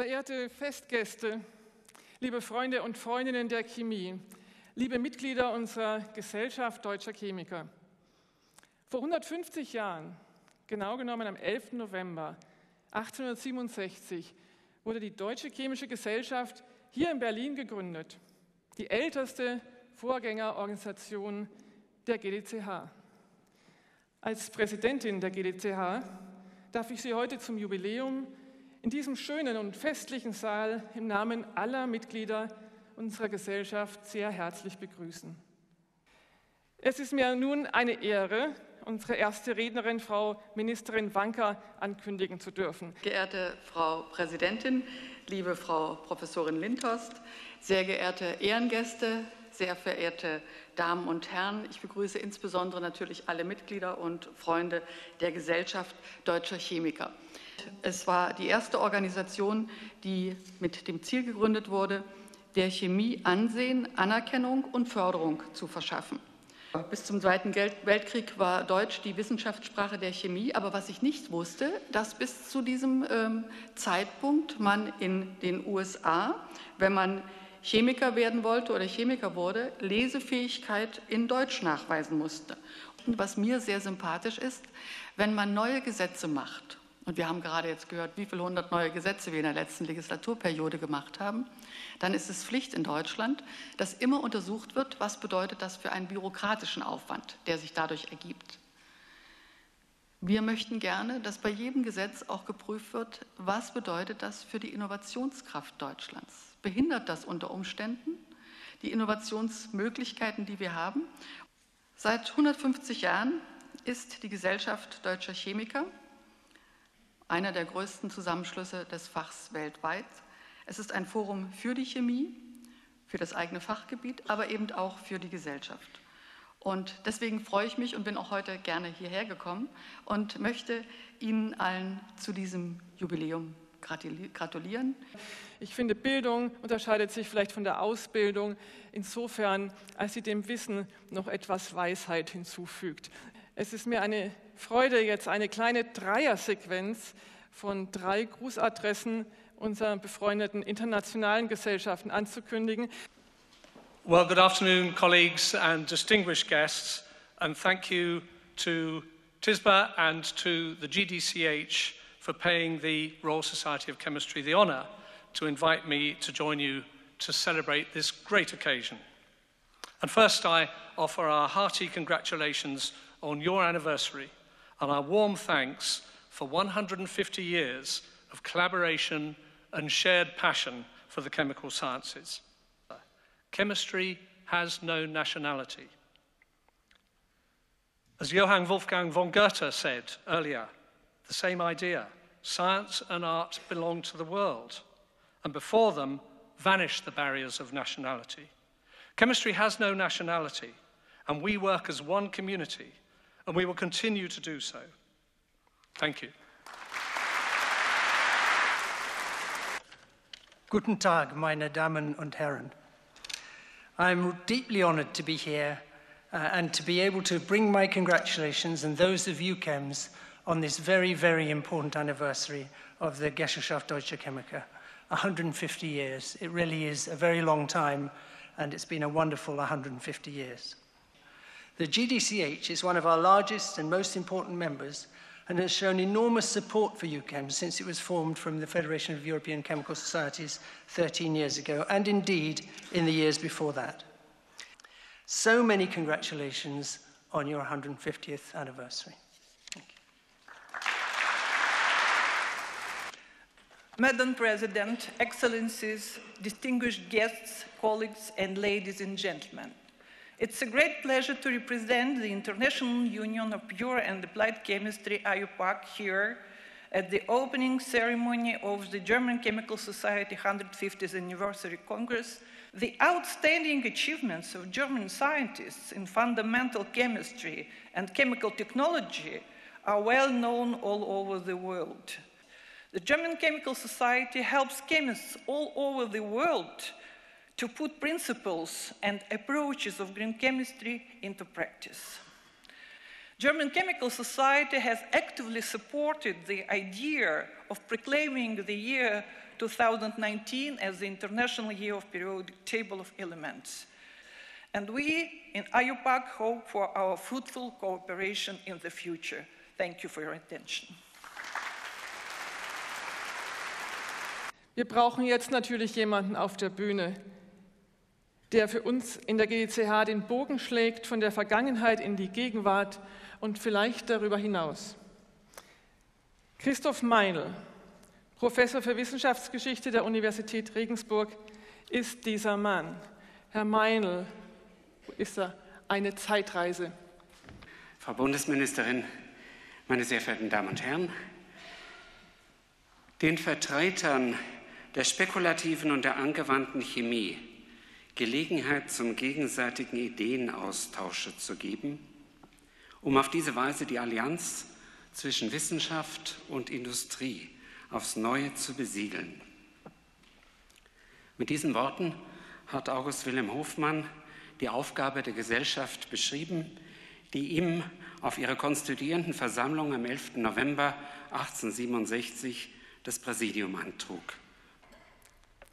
Verehrte Festgäste, liebe Freunde und Freundinnen der Chemie, liebe Mitglieder unserer Gesellschaft deutscher Chemiker. Vor 150 Jahren, genau genommen am 11. November 1867, wurde die Deutsche Chemische Gesellschaft hier in Berlin gegründet, die älteste Vorgängerorganisation der GDCH. Als Präsidentin der GDCH darf ich Sie heute zum Jubiläum in diesem schönen und festlichen Saal im Namen aller Mitglieder unserer Gesellschaft sehr herzlich begrüßen. Es ist mir nun eine Ehre, unsere erste Rednerin, Frau Ministerin Wanker, ankündigen zu dürfen. Geehrte Frau Präsidentin, liebe Frau Professorin Lindhorst, sehr geehrte Ehrengäste, sehr verehrte Damen und Herren, ich begrüße insbesondere natürlich alle Mitglieder und Freunde der Gesellschaft Deutscher Chemiker. Es war die erste Organisation, die mit dem Ziel gegründet wurde, der Chemie Ansehen, Anerkennung und Förderung zu verschaffen. Bis zum Zweiten Weltkrieg war Deutsch die Wissenschaftssprache der Chemie, aber was ich nicht wusste, dass bis zu diesem ähm, Zeitpunkt man in den USA, wenn man Chemiker werden wollte oder Chemiker wurde, Lesefähigkeit in Deutsch nachweisen musste. Und was mir sehr sympathisch ist, wenn man neue Gesetze macht, und wir haben gerade jetzt gehört, wie viele hundert neue Gesetze wir in der letzten Legislaturperiode gemacht haben, dann ist es Pflicht in Deutschland, dass immer untersucht wird, was bedeutet das für einen bürokratischen Aufwand, der sich dadurch ergibt. Wir möchten gerne, dass bei jedem Gesetz auch geprüft wird, was bedeutet das für die Innovationskraft Deutschlands behindert das unter Umständen die Innovationsmöglichkeiten, die wir haben. Seit 150 Jahren ist die Gesellschaft deutscher Chemiker einer der größten Zusammenschlüsse des Fachs weltweit. Es ist ein Forum für die Chemie, für das eigene Fachgebiet, aber eben auch für die Gesellschaft. Und deswegen freue ich mich und bin auch heute gerne hierher gekommen und möchte Ihnen allen zu diesem Jubiläum gratulieren. Ich finde, Bildung unterscheidet sich vielleicht von der Ausbildung insofern, als sie dem Wissen noch etwas Weisheit hinzufügt. Es ist mir eine Freude, jetzt eine kleine Dreiersequenz von drei Grußadressen unserer befreundeten internationalen Gesellschaften anzukündigen. Well, good afternoon, colleagues and distinguished guests, and thank you to TISBA and to the GDCH for paying the Royal Society of Chemistry the honour to invite me to join you to celebrate this great occasion. And first, I offer our hearty congratulations on your anniversary and our warm thanks for 150 years of collaboration and shared passion for the chemical sciences. Chemistry has no nationality. As Johann Wolfgang von Goethe said earlier, the same idea. Science and art belong to the world, and before them vanish the barriers of nationality. Chemistry has no nationality, and we work as one community, and we will continue to do so. Thank you. Guten Tag, meine Damen und Herren. I'm deeply honored to be here uh, and to be able to bring my congratulations and those of EuChemS on this very, very important anniversary of the Gesellschaft Deutsche Chemiker. 150 years. It really is a very long time, and it's been a wonderful 150 years. The GDCH is one of our largest and most important members and has shown enormous support for EuChem since it was formed from the Federation of European Chemical Societies 13 years ago, and indeed in the years before that. So many congratulations on your 150th anniversary. Madam President, Excellencies, distinguished guests, colleagues, and ladies and gentlemen. It's a great pleasure to represent the International Union of Pure and Applied Chemistry, IUPAC, here at the opening ceremony of the German Chemical Society 150th Anniversary Congress. The outstanding achievements of German scientists in fundamental chemistry and chemical technology are well known all over the world. The German Chemical Society helps chemists all over the world to put principles and approaches of green chemistry into practice. German Chemical Society has actively supported the idea of proclaiming the year 2019 as the International Year of Periodic Table of Elements. And we in IUPAC hope for our fruitful cooperation in the future. Thank you for your attention. Wir brauchen jetzt natürlich jemanden auf der Bühne, der für uns in der GDCH den Bogen schlägt von der Vergangenheit in die Gegenwart und vielleicht darüber hinaus. Christoph Meinl, Professor für Wissenschaftsgeschichte der Universität Regensburg, ist dieser Mann. Herr Meinl, ist er eine Zeitreise? Frau Bundesministerin, meine sehr verehrten Damen und Herren, den Vertretern der spekulativen und der angewandten Chemie Gelegenheit zum gegenseitigen Ideenaustausch zu geben, um auf diese Weise die Allianz zwischen Wissenschaft und Industrie aufs Neue zu besiegeln. Mit diesen Worten hat August Wilhelm Hofmann die Aufgabe der Gesellschaft beschrieben, die ihm auf ihrer konstituierenden Versammlung am 11. November 1867 das Präsidium antrug.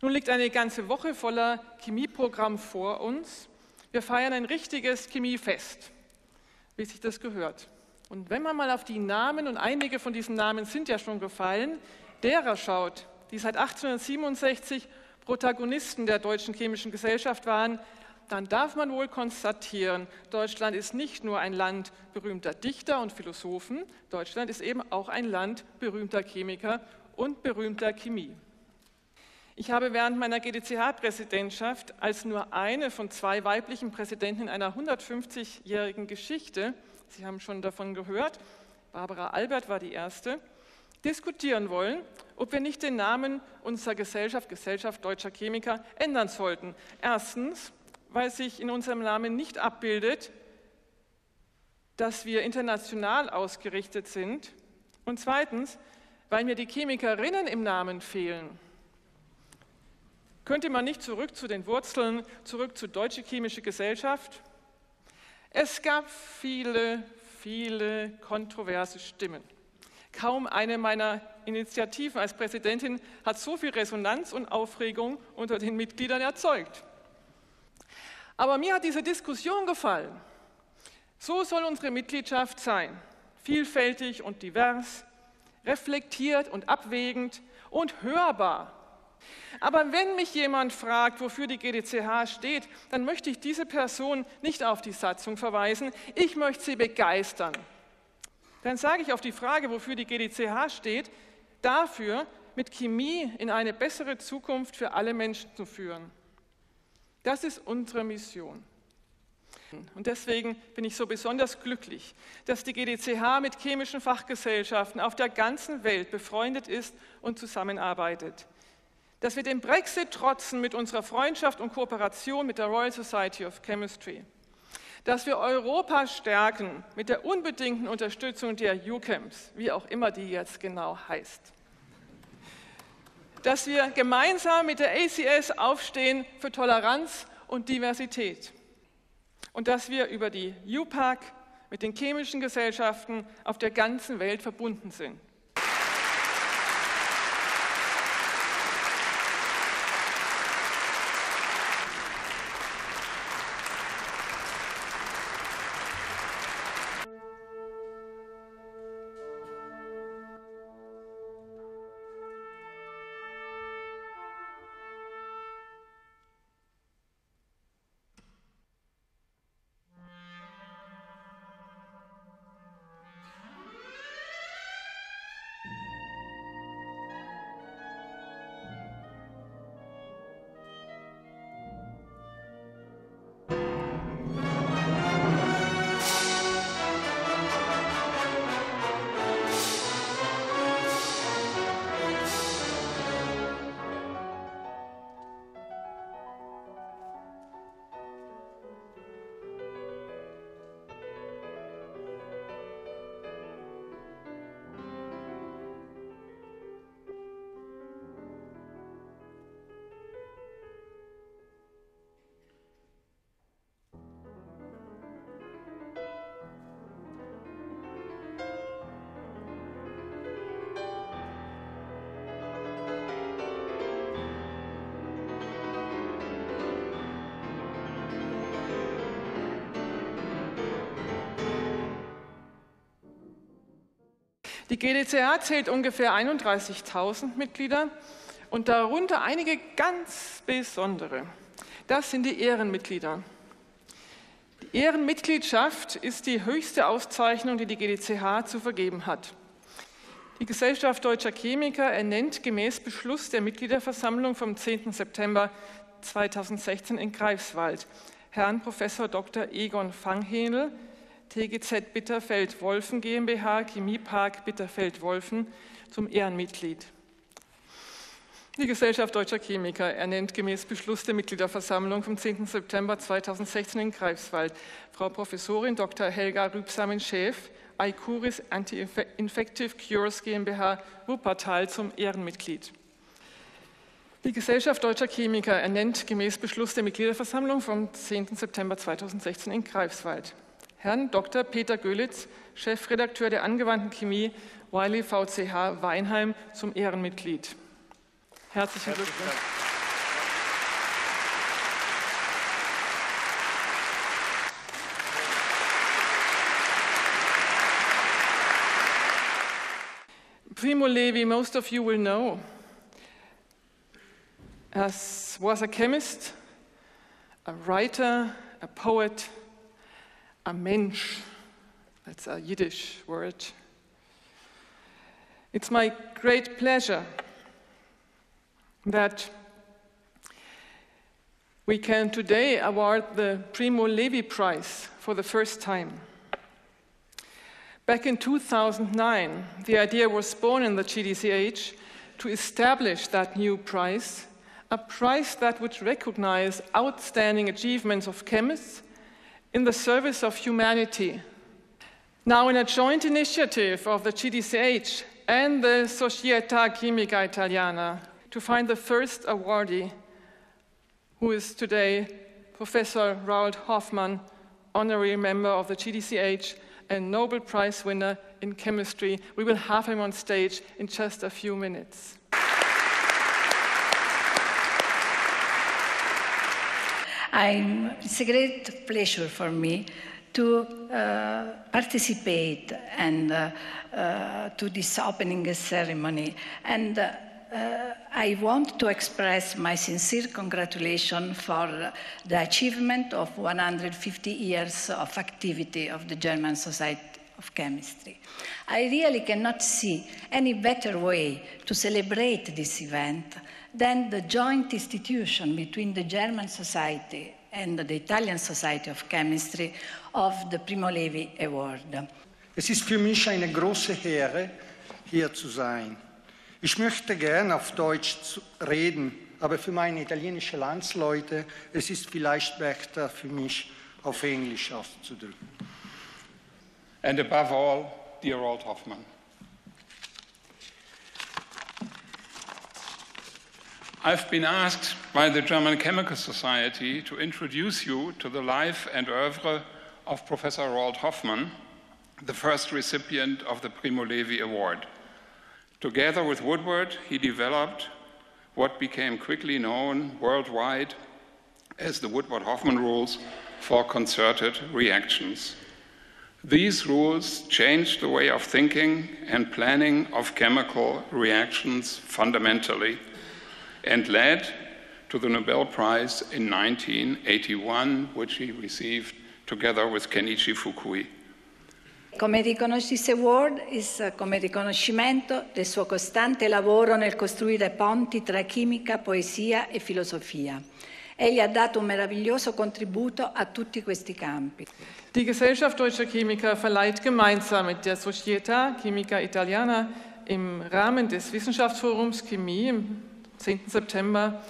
Nun liegt eine ganze Woche voller Chemieprogramm vor uns. Wir feiern ein richtiges Chemiefest, wie sich das gehört. Und wenn man mal auf die Namen, und einige von diesen Namen sind ja schon gefallen, derer schaut, die seit 1867 Protagonisten der Deutschen Chemischen Gesellschaft waren, dann darf man wohl konstatieren, Deutschland ist nicht nur ein Land berühmter Dichter und Philosophen, Deutschland ist eben auch ein Land berühmter Chemiker und berühmter Chemie. Ich habe während meiner GDCH-Präsidentschaft als nur eine von zwei weiblichen Präsidenten in einer 150-jährigen Geschichte, Sie haben schon davon gehört, Barbara Albert war die erste, diskutieren wollen, ob wir nicht den Namen unserer Gesellschaft, Gesellschaft deutscher Chemiker, ändern sollten. Erstens, weil sich in unserem Namen nicht abbildet, dass wir international ausgerichtet sind. Und zweitens, weil mir die Chemikerinnen im Namen fehlen. Könnte man nicht zurück zu den Wurzeln, zurück zur Deutsche Chemische Gesellschaft? Es gab viele, viele kontroverse Stimmen. Kaum eine meiner Initiativen als Präsidentin hat so viel Resonanz und Aufregung unter den Mitgliedern erzeugt. Aber mir hat diese Diskussion gefallen. So soll unsere Mitgliedschaft sein. Vielfältig und divers, reflektiert und abwägend und hörbar. Aber wenn mich jemand fragt, wofür die GDCH steht, dann möchte ich diese Person nicht auf die Satzung verweisen, ich möchte sie begeistern. Dann sage ich auf die Frage, wofür die GDCH steht, dafür, mit Chemie in eine bessere Zukunft für alle Menschen zu führen. Das ist unsere Mission. Und deswegen bin ich so besonders glücklich, dass die GDCH mit chemischen Fachgesellschaften auf der ganzen Welt befreundet ist und zusammenarbeitet. Dass wir dem Brexit trotzen mit unserer Freundschaft und Kooperation mit der Royal Society of Chemistry. Dass wir Europa stärken mit der unbedingten Unterstützung der UCAMS, wie auch immer die jetzt genau heißt dass wir gemeinsam mit der ACS aufstehen für Toleranz und Diversität und dass wir über die UPAC mit den chemischen Gesellschaften auf der ganzen Welt verbunden sind. Die GDCH zählt ungefähr 31.000 Mitglieder und darunter einige ganz besondere. Das sind die Ehrenmitglieder. Die Ehrenmitgliedschaft ist die höchste Auszeichnung, die die GDCH zu vergeben hat. Die Gesellschaft Deutscher Chemiker ernennt gemäß Beschluss der Mitgliederversammlung vom 10. September 2016 in Greifswald Herrn Prof. Dr. Egon Fanghähnel, TGZ Bitterfeld-Wolfen GmbH, Chemiepark Bitterfeld-Wolfen, zum Ehrenmitglied. Die Gesellschaft Deutscher Chemiker ernennt gemäß Beschluss der Mitgliederversammlung vom 10. September 2016 in Greifswald Frau Professorin Dr. Helga Rübsamen-Schäf, Icuris Anti-Infective Cures GmbH Wuppertal zum Ehrenmitglied. Die Gesellschaft Deutscher Chemiker ernennt gemäß Beschluss der Mitgliederversammlung vom 10. September 2016 in Greifswald Herrn Dr. Peter Göllitz, Chefredakteur der angewandten Chemie Wiley VCH Weinheim zum Ehrenmitglied. Herzlichen Glückwunsch. Primo Levi, most of you will know, as was a chemist, a writer, a poet, a Mensch. That's a Yiddish word. It's my great pleasure that we can today award the Primo Levi Prize for the first time. Back in 2009, the idea was born in the GDCH to establish that new prize, a prize that would recognize outstanding achievements of chemists in the service of humanity. Now, in a joint initiative of the GDCH and the Società Chimica Italiana, to find the first awardee, who is today Professor Roald Hoffmann, honorary member of the GDCH and Nobel Prize winner in chemistry. We will have him on stage in just a few minutes. I'm, it's a great pleasure for me to uh, participate and uh, uh, to this opening ceremony. And uh, uh, I want to express my sincere congratulations for the achievement of 150 years of activity of the German Society of Chemistry. I really cannot see any better way to celebrate this event than the joint institution between the German Society and the Italian Society of Chemistry of the Primo Levi Award. Es ist für mich eine große Ehre, hier zu sein. Ich möchte gern auf Deutsch reden, aber für meine italienischen Landsleute, es ist vielleicht besser für mich, auf Englisch auszudrücken. And above all, dear old Hoffman, I've been asked by the German Chemical Society to introduce you to the life and oeuvre of Professor Roald Hoffmann, the first recipient of the Primo Levi Award. Together with Woodward, he developed what became quickly known worldwide as the Woodward Hoffmann rules for concerted reactions. These rules changed the way of thinking and planning of chemical reactions fundamentally and led to the Nobel Prize in 1981, which he received together with Kenichi Fukui. Come riconosce Ward is come riconoscimento del suo costante lavoro nel costruire ponti tra chimica, poesia e filosofia. Egli ha dato un meraviglioso contributo a tutti questi campi. Die Gesellschaft Deutscher Chemiker verleiht gemeinsam mit der Società Chimica Italiana im Rahmen des Wissenschaftsforums Chemie im 10. September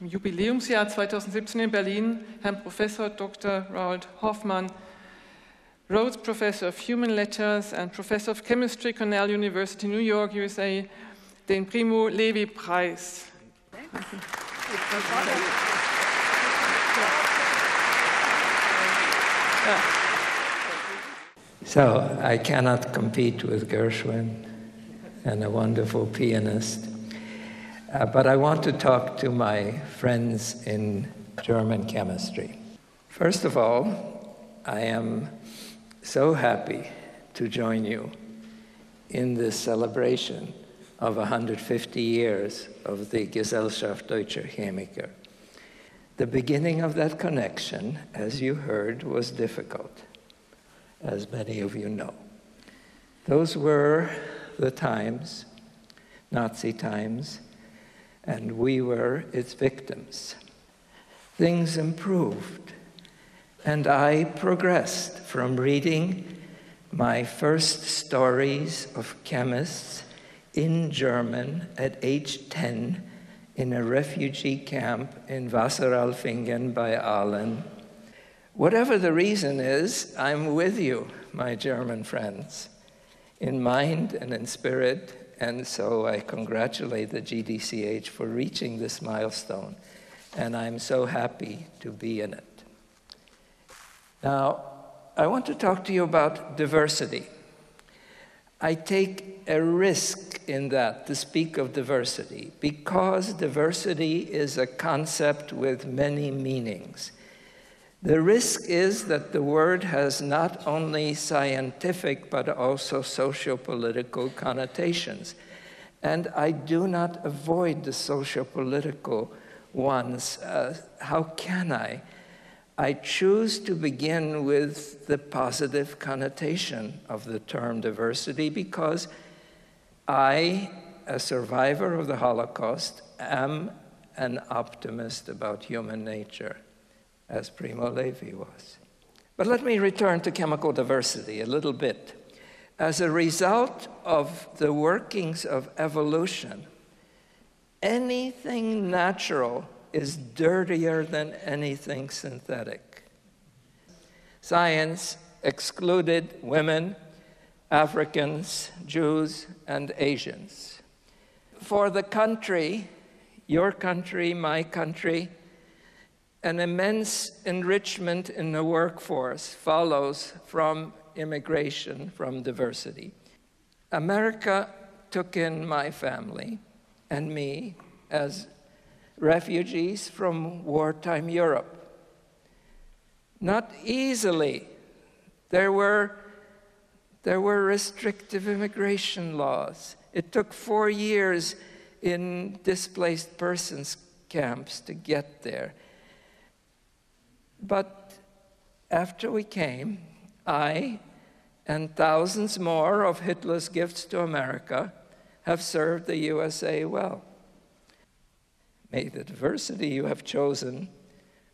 im Jubiläumsjahr 2017 in Berlin Herrn Professor Dr. Roald Hoffmann Rhodes Professor of Humane Letters and Professor of Chemistry, Cornell University, New York, USA, den Primo Levi Preis. So I cannot compete with Gershwin and a wonderful pianist. Uh, but I want to talk to my friends in German chemistry. First of all, I am so happy to join you in this celebration of 150 years of the Gesellschaft Deutscher Chemiker. The beginning of that connection, as you heard, was difficult, as many of you know. Those were the times, Nazi times, and we were its victims. Things improved, and I progressed from reading my first stories of chemists in German at age 10 in a refugee camp in Wasseralfingen by Aalen. Whatever the reason is, I'm with you, my German friends, in mind and in spirit, and so I congratulate the GDCH for reaching this milestone, and I'm so happy to be in it. Now, I want to talk to you about diversity. I take a risk in that to speak of diversity because diversity is a concept with many meanings. The risk is that the word has not only scientific but also socio-political connotations. And I do not avoid the socio-political ones. Uh, how can I? I choose to begin with the positive connotation of the term diversity because I, a survivor of the Holocaust, am an optimist about human nature, as Primo Levi was. But let me return to chemical diversity a little bit. As a result of the workings of evolution, anything natural is dirtier than anything synthetic. Science excluded women, Africans, Jews, and Asians. For the country, your country, my country, an immense enrichment in the workforce follows from immigration, from diversity. America took in my family and me as refugees from wartime Europe. Not easily. There were, there were restrictive immigration laws. It took four years in displaced persons camps to get there. But after we came, I and thousands more of Hitler's gifts to America have served the USA well. May the diversity you have chosen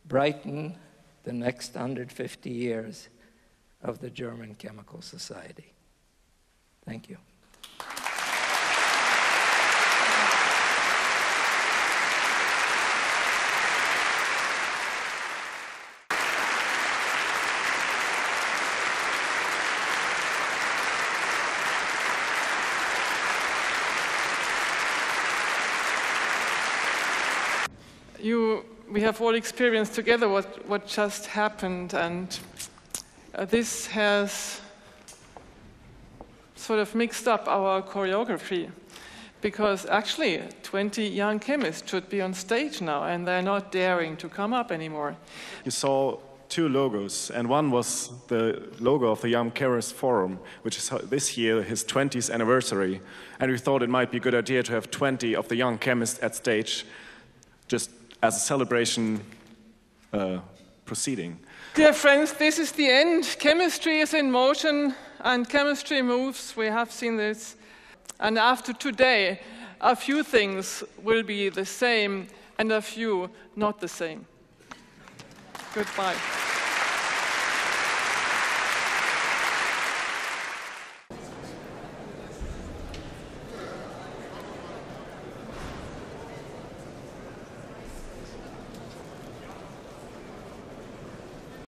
brighten the next 150 years of the German Chemical Society. Thank you. you, we have all experienced together what, what just happened, and uh, this has sort of mixed up our choreography. Because actually, 20 young chemists should be on stage now, and they're not daring to come up anymore. You saw two logos, and one was the logo of the Young Chemist Forum, which is this year his 20th anniversary. And we thought it might be a good idea to have 20 of the young chemists at stage, just as a celebration uh, proceeding. Dear friends, this is the end. Chemistry is in motion and chemistry moves. We have seen this. And after today, a few things will be the same and a few not the same. Goodbye.